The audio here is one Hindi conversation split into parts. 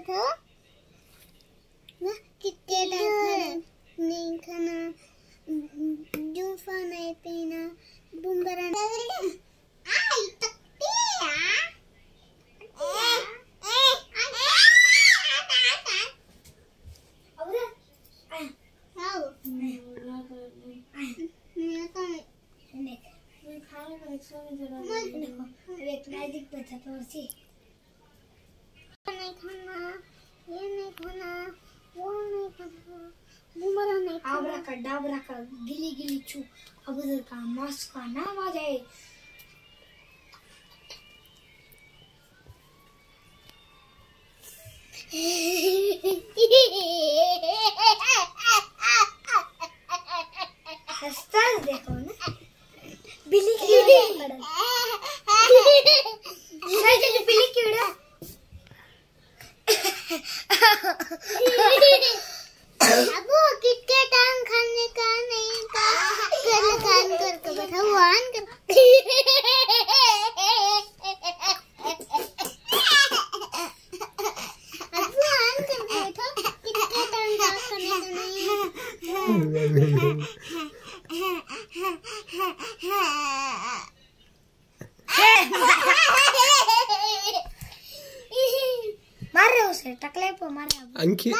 था ना कितने टाइम नहीं खाना जूफा नहीं पीना बुमरा आई तकती मैं खाना खाने से जरा देखो एक मैजिक पता थोड़ी सी नहीं खाना ये नहीं खाना वो नहीं खाना बुमरा नहीं खाना आबरा का डाबरा का गिली गिली चू अब उधर का मास का नाम आ जाए हंसता देखो ना बिल्ली की बिल्ली की वीडियो कितने टाइम खाने का नहीं पहले कान करके बैठा वो आन कर अबू आन करके बैठा कितने टाइम का खाने का नहीं उसे टकले पे मारे अब अंकित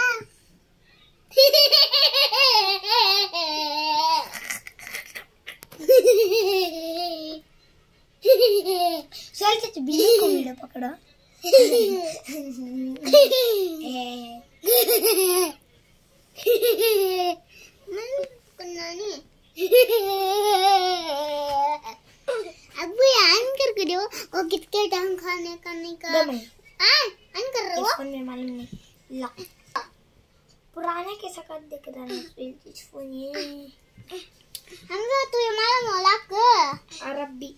चल बिल्ली को वीडियो पकड़ो अब ये ऑन करके दो वो कितने टाइम खाने का नहीं का minute ऑन ऑन कर रहे हो इस फोन में मालूम नहीं लॉक पुराने के सकत दिख रहा है इस फोन ये हम जो तू हमारा मौला का अरबी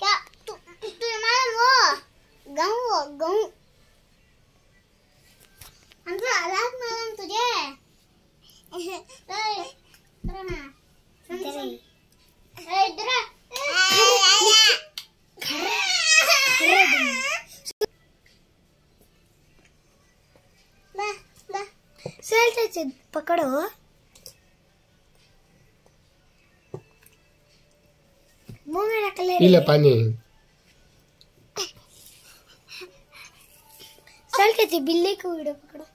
क्या तू तू हमारा वो गाँव वो गाँव हम जो अलग मालूम तुझे ए, इधर ना चल चाची पकड़ो मुँह में रख ले पीला पानी चल चाची बिल्ली को वीडियो पकड़ो